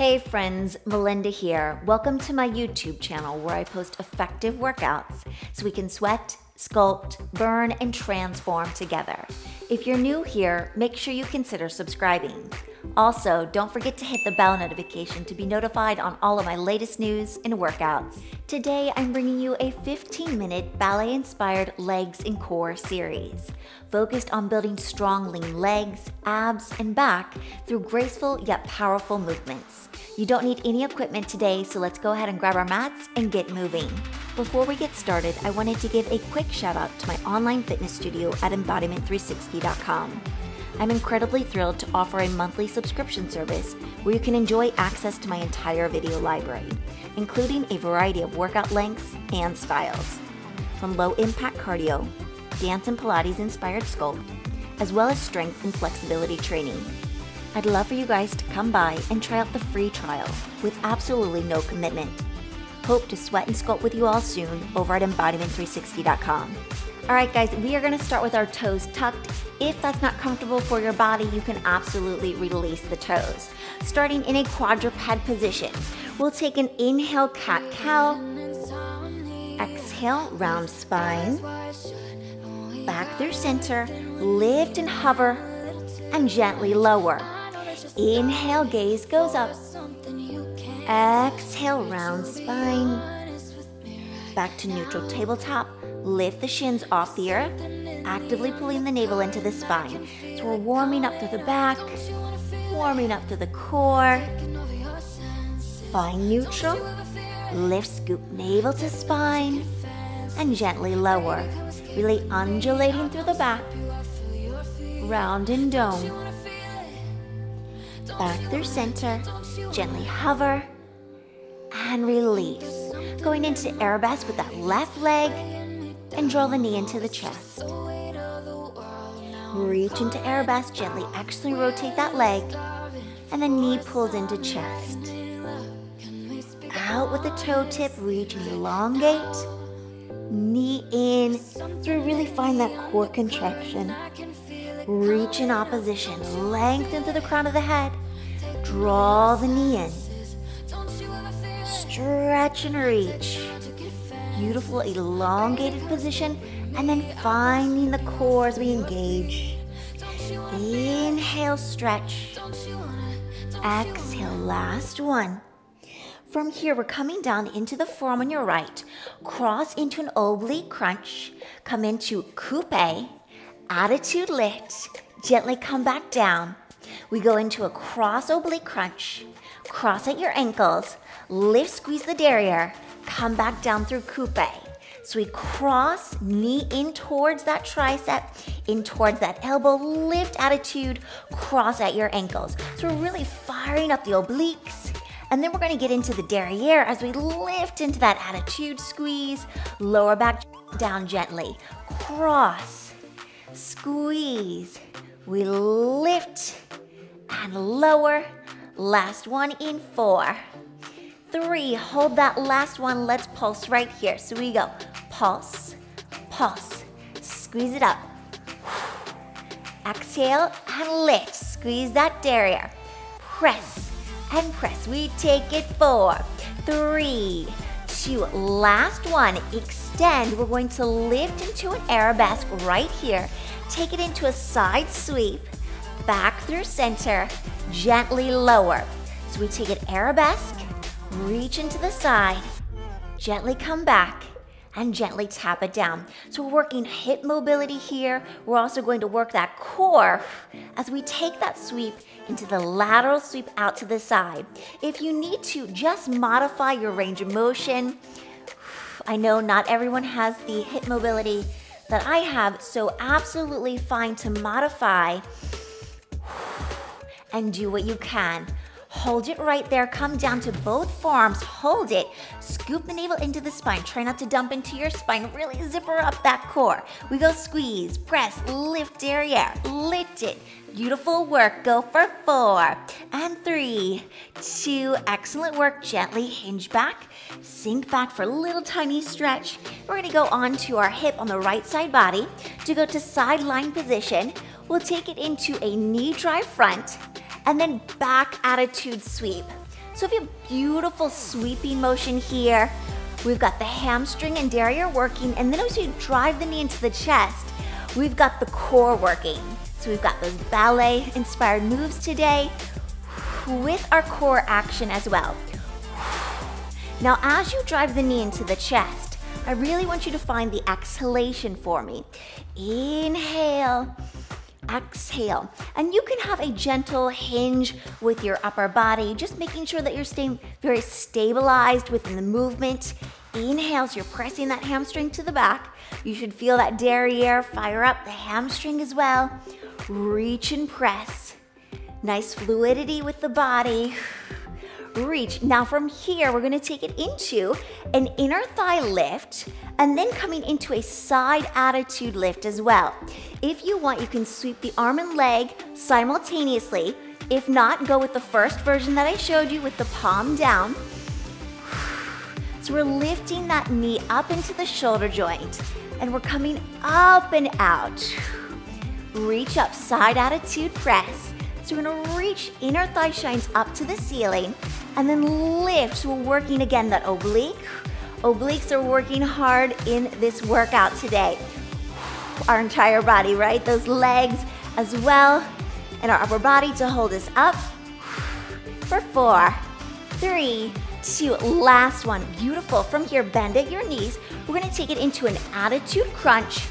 Hey friends, Melinda here. Welcome to my YouTube channel where I post effective workouts so we can sweat, sculpt, burn, and transform together. If you're new here, make sure you consider subscribing. Also, don't forget to hit the bell notification to be notified on all of my latest news and workouts. Today, I'm bringing you a 15 minute ballet inspired legs and core series, focused on building strong lean legs, abs, and back through graceful yet powerful movements. You don't need any equipment today, so let's go ahead and grab our mats and get moving. Before we get started, I wanted to give a quick shout out to my online fitness studio at embodyment360.com. I'm incredibly thrilled to offer a monthly subscription service where you can enjoy access to my entire video library, including a variety of workout lengths and styles. From low impact cardio, dance and Pilates inspired sculpt, as well as strength and flexibility training. I'd love for you guys to come by and try out the free trial with absolutely no commitment. Hope to sweat and sculpt with you all soon over at embodyment360.com. All right, guys, we are gonna start with our toes tucked. If that's not comfortable for your body, you can absolutely release the toes. Starting in a quadruped position, we'll take an inhale, cat cow. Exhale, round spine. Back through center, lift and hover, and gently lower. Inhale, gaze goes up. Exhale, round spine. Back to neutral tabletop. Lift the shins off the earth, actively pulling the navel into the spine. So we're warming up through the back, warming up through the core. Find neutral. Lift, scoop navel to spine, and gently lower. Really undulating through the back. Round and dome. Back through center. Gently hover and release. Going into arabesque with that left leg and draw the knee into the chest. Reach into arabesque, gently actually rotate that leg, and the knee pulls into chest. Out with the toe tip, reach and elongate. Knee in, so really find that core contraction. Reach in opposition, lengthen through the crown of the head. Draw the knee in. Stretch and reach beautiful elongated position and then finding the core as we engage. Inhale, stretch. Exhale, last one. From here, we're coming down into the forearm on your right. Cross into an oblique crunch. Come into coupe. Attitude lift. Gently come back down. We go into a cross oblique crunch. Cross at your ankles. Lift, squeeze the derriere come back down through coupe. So we cross, knee in towards that tricep, in towards that elbow, lift attitude, cross at your ankles. So we're really firing up the obliques. And then we're gonna get into the derriere as we lift into that attitude squeeze, lower back down gently, cross, squeeze. We lift and lower. Last one in four three. Hold that last one. Let's pulse right here. So we go pulse, pulse, squeeze it up. Exhale and lift. Squeeze that derriere. Press and press. We take it four, three, two. Last one. Extend. We're going to lift into an arabesque right here. Take it into a side sweep. Back through center. Gently lower. So we take an arabesque reach into the side, gently come back, and gently tap it down. So we're working hip mobility here. We're also going to work that core as we take that sweep into the lateral sweep out to the side. If you need to, just modify your range of motion. I know not everyone has the hip mobility that I have, so absolutely fine to modify and do what you can. Hold it right there. Come down to both forearms. Hold it. Scoop the navel into the spine. Try not to dump into your spine. Really zipper up that core. We go squeeze, press, lift derriere. Lift it. Beautiful work. Go for four and three, two. Excellent work. Gently hinge back. Sink back for a little tiny stretch. We're gonna go on to our hip on the right side body to go to sideline position. We'll take it into a knee drive front and then back attitude sweep. So if you have beautiful sweeping motion here, we've got the hamstring and derriere working, and then as you drive the knee into the chest, we've got the core working. So we've got those ballet inspired moves today with our core action as well. Now, as you drive the knee into the chest, I really want you to find the exhalation for me. Inhale, exhale. And you can have a gentle hinge with your upper body, just making sure that you're staying very stabilized within the movement. Inhales, you're pressing that hamstring to the back. You should feel that derriere fire up the hamstring as well. Reach and press. Nice fluidity with the body reach. Now from here, we're gonna take it into an inner thigh lift and then coming into a side attitude lift as well. If you want, you can sweep the arm and leg simultaneously. If not, go with the first version that I showed you with the palm down. So we're lifting that knee up into the shoulder joint and we're coming up and out. Reach up, side attitude press. So we're gonna reach inner thigh shines up to the ceiling and then lift. We're working again that oblique. Obliques are working hard in this workout today. Our entire body, right? Those legs as well, and our upper body to hold us up. For four, three, two, last one. Beautiful. From here, bend at your knees. We're gonna take it into an attitude crunch,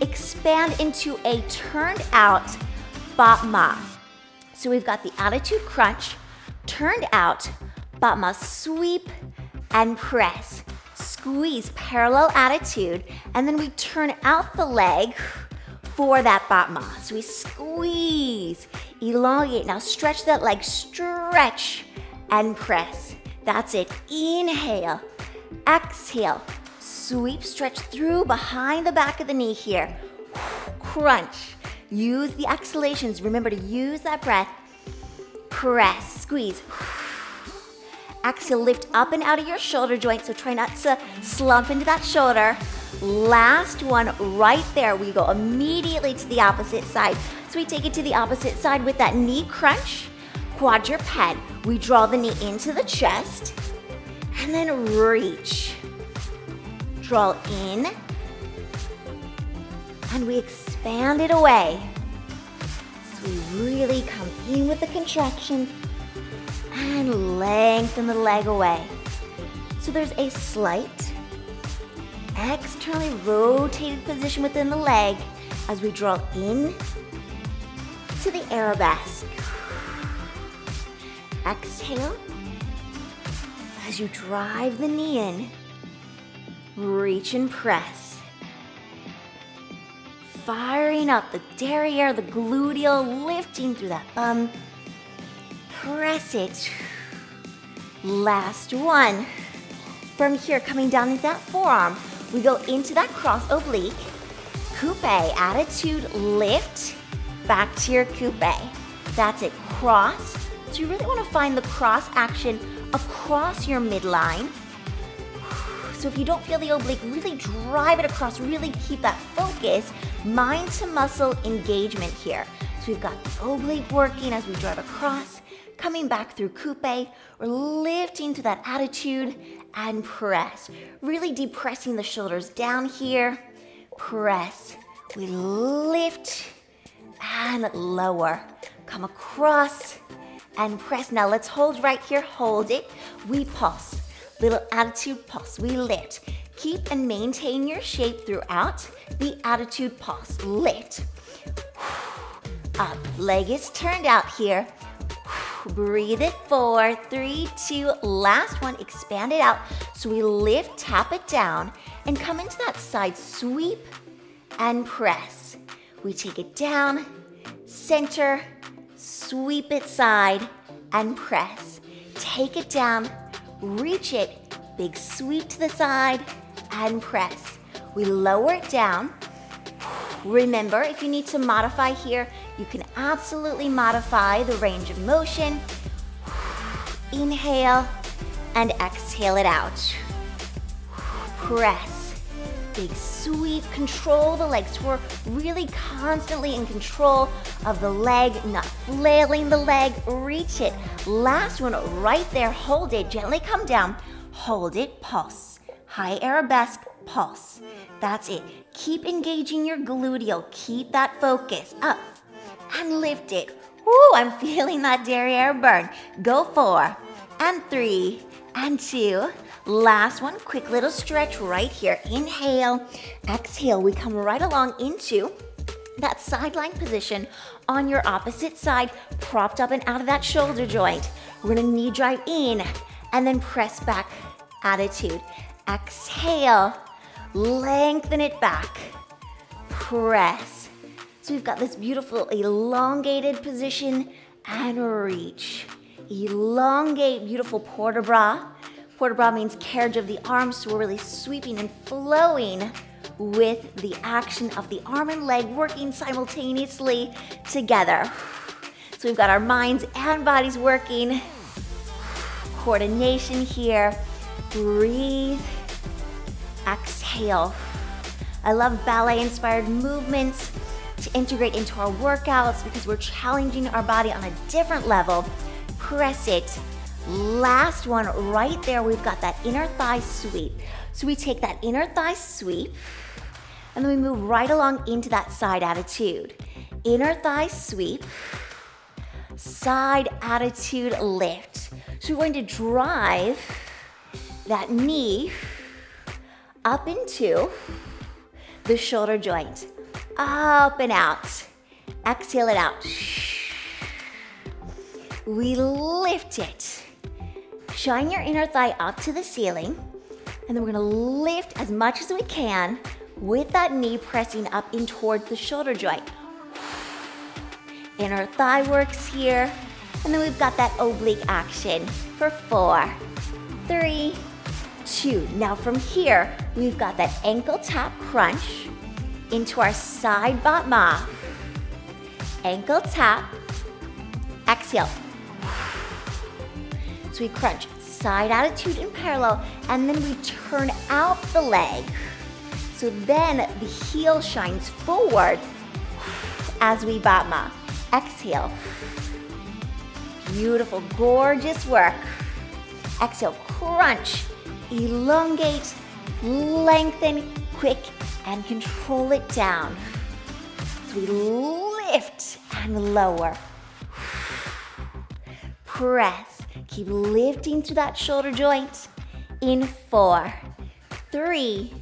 expand into a turned out battement. So we've got the attitude crunch, turned out, battement sweep and press. Squeeze, parallel attitude, and then we turn out the leg for that battement. So we squeeze, elongate. Now stretch that leg, stretch and press. That's it. Inhale, exhale, sweep, stretch through behind the back of the knee here. Crunch. Use the exhalations. Remember to use that breath. Press, squeeze. Exhale, lift up and out of your shoulder joint. So try not to slump into that shoulder. Last one right there. We go immediately to the opposite side. So we take it to the opposite side with that knee crunch, quadruped. We draw the knee into the chest and then reach. Draw in and we expand it away. So we really come in with the contraction and lengthen the leg away. So there's a slight externally rotated position within the leg as we draw in to the arabesque. Exhale as you drive the knee in. Reach and press firing up the derriere, the gluteal, lifting through that bum. Press it. Last one. From here, coming down into that forearm, we go into that cross oblique. Coupe, attitude, lift, back to your coupe. That's it, cross. So you really wanna find the cross action across your midline so if you don't feel the oblique, really drive it across, really keep that focus, mind to muscle engagement here. So we've got the oblique working as we drive across, coming back through coupe, we're lifting to that attitude and press. Really depressing the shoulders down here, press. We lift and lower. Come across and press. Now let's hold right here, hold it. We pulse little attitude pulse. We lift. Keep and maintain your shape throughout the attitude pulse. Lift. Up. Leg is turned out here. Breathe it. Four, three, two. Last one. Expand it out. So we lift, tap it down, and come into that side sweep and press. We take it down, center, sweep it side, and press. Take it down, reach it, big sweep to the side, and press. We lower it down. Remember, if you need to modify here, you can absolutely modify the range of motion. Inhale and exhale it out. Press. big sweep. Control the legs. We're really constantly in control of the leg, not flailing the leg. Reach it. Last one right there. Hold it. Gently come down. Hold it. Pulse. High arabesque. Pulse. That's it. Keep engaging your gluteal. Keep that focus. Up and lift it. Woo, I'm feeling that derriere burn. Go four and three and two. Last one, quick little stretch right here. Inhale, exhale. We come right along into that sideline position on your opposite side, propped up and out of that shoulder joint. We're gonna knee drive in and then press back attitude. Exhale, lengthen it back, press. So we've got this beautiful elongated position and reach. Elongate, beautiful port de means carriage of the arms, so we're really sweeping and flowing with the action of the arm and leg working simultaneously together. So we've got our minds and bodies working. Coordination here. Breathe. Exhale. I love ballet inspired movements to integrate into our workouts because we're challenging our body on a different level. Press it. Last one right there, we've got that inner thigh sweep. So we take that inner thigh sweep and then we move right along into that side attitude. Inner thigh sweep, side attitude lift. So we're going to drive that knee up into the shoulder joint. Up and out. Exhale it out. We lift it. Shine your inner thigh up to the ceiling. And then we're gonna lift as much as we can with that knee pressing up in towards the shoulder joint. Inner thigh works here. And then we've got that oblique action for four, three, two. Now from here, we've got that ankle tap crunch into our side battement. Ankle tap, exhale. So we crunch side attitude in parallel, and then we turn out the leg. So then the heel shines forward as we battement. Exhale. Beautiful, gorgeous work. Exhale, crunch, elongate, lengthen, quick, and control it down. So we lift and lower. Press. Keep lifting through that shoulder joint. In four, three,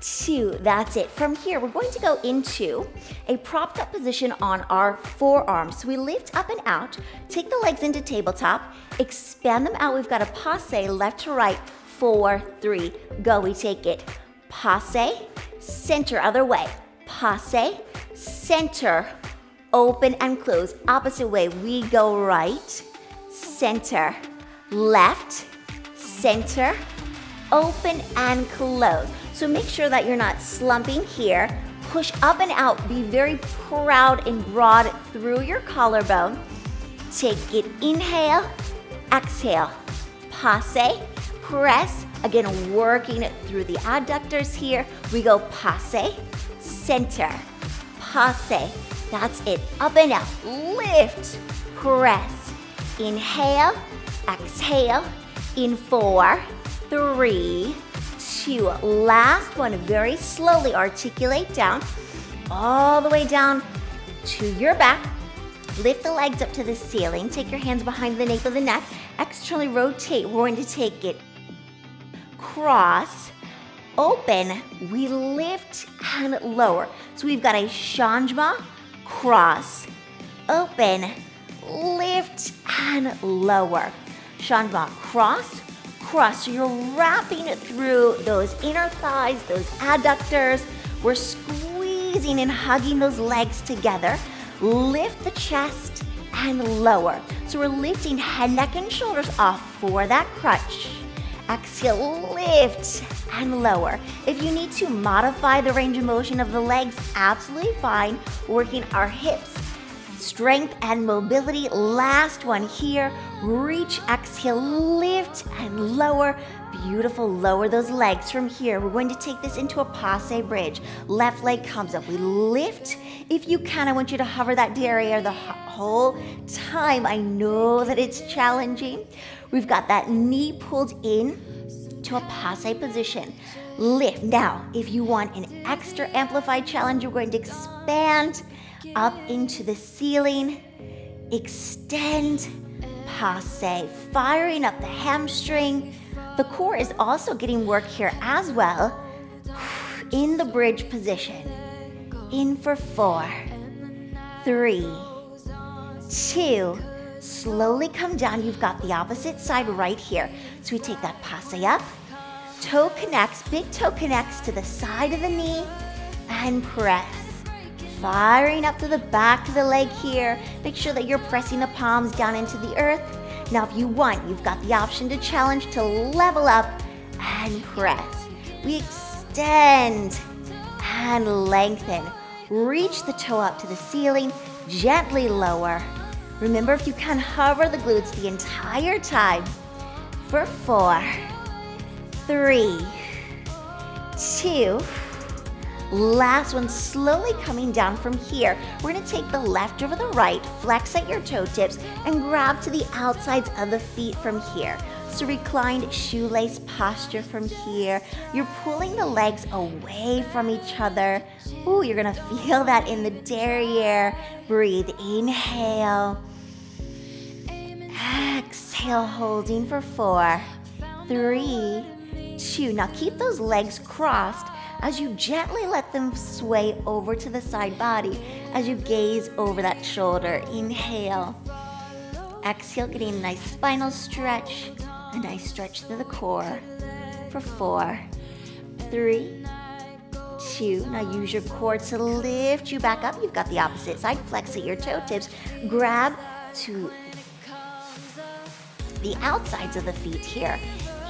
two. That's it. From here, we're going to go into a propped up position on our forearms. So we lift up and out, take the legs into tabletop, expand them out. We've got a passe left to right, four, three, go. We take it. Passe, center, other way. Passe, center, open and close. Opposite way, we go right, center, left, center, open and close. So make sure that you're not slumping here. Push up and out. Be very proud and broad through your collarbone. Take it, inhale, exhale, passe, press. Again, working it through the adductors here. We go passe, center, passe. That's it. Up and out. Lift, press. Inhale, exhale. In four, three, two. Last one. Very slowly articulate down. All the way down to your back. Lift the legs up to the ceiling. Take your hands behind the nape of the neck. Externally rotate. We're going to take it cross, open, we lift and lower. So we've got a changement, cross, open, lift and lower. changement, cross, cross. So you're wrapping it through those inner thighs, those adductors. We're squeezing and hugging those legs together. Lift the chest and lower. So we're lifting head, neck, and shoulders off for that crunch. Exhale, lift and lower. If you need to modify the range of motion of the legs, absolutely fine. Working our hips strength and mobility. Last one here. Reach, exhale, lift and lower. Beautiful. Lower those legs from here. We're going to take this into a passe bridge. Left leg comes up. We lift. If you can, I want you to hover that derriere the whole time. I know that it's challenging. We've got that knee pulled in to a passe position. Lift. Now, if you want an extra amplified challenge, you're going to expand up into the ceiling. Extend, passe, firing up the hamstring. The core is also getting work here as well. In the bridge position. In for four, three, two, slowly come down. You've got the opposite side right here. So we take that passe up, toe connects, big toe connects to the side of the knee, and press. Firing up to the back of the leg here. Make sure that you're pressing the palms down into the earth. Now, if you want, you've got the option to challenge to level up and press. We extend and lengthen. Reach the toe up to the ceiling, gently lower. Remember, if you can, hover the glutes the entire time for four, three, two, Last one, slowly coming down from here. We're gonna take the left over the right, flex at your toe tips, and grab to the outsides of the feet from here. So reclined shoelace posture from here. You're pulling the legs away from each other. Ooh, you're gonna feel that in the derriere. Breathe, inhale. Exhale, holding for four, three, two. Now keep those legs crossed as you gently let them sway over to the side body as you gaze over that shoulder. Inhale. Exhale, getting a nice spinal stretch, a nice stretch to the core for four, three, two. Now use your core to lift you back up. You've got the opposite side. Flex at your toe tips. Grab to the outsides of the feet here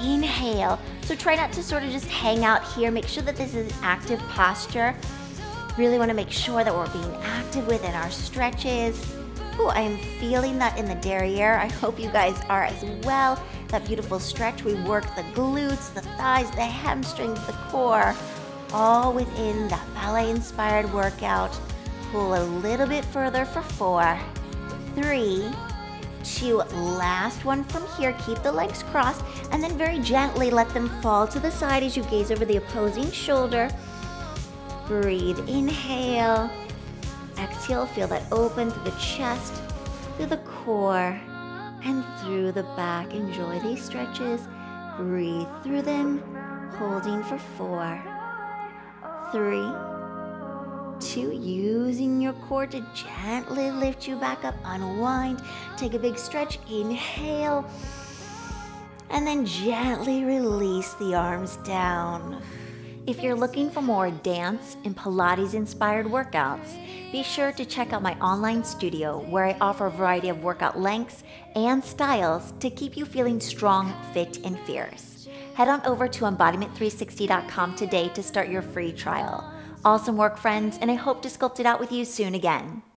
inhale. So try not to sort of just hang out here. Make sure that this is an active posture. Really want to make sure that we're being active within our stretches. Ooh, I am feeling that in the derriere. I hope you guys are as well. That beautiful stretch. We work the glutes, the thighs, the hamstrings, the core, all within that ballet-inspired workout. Pull a little bit further for four, three, two. Last one from here. Keep the legs crossed and then very gently let them fall to the side as you gaze over the opposing shoulder. Breathe. Inhale. Exhale. Feel that open through the chest, through the core, and through the back. Enjoy these stretches. Breathe through them, holding for four, three, two, using your core to gently lift you back up, unwind, take a big stretch, inhale, and then gently release the arms down. If you're looking for more dance and Pilates inspired workouts, be sure to check out my online studio where I offer a variety of workout lengths and styles to keep you feeling strong, fit, and fierce. Head on over to embodyment360.com today to start your free trial. Awesome work, friends, and I hope to sculpt it out with you soon again.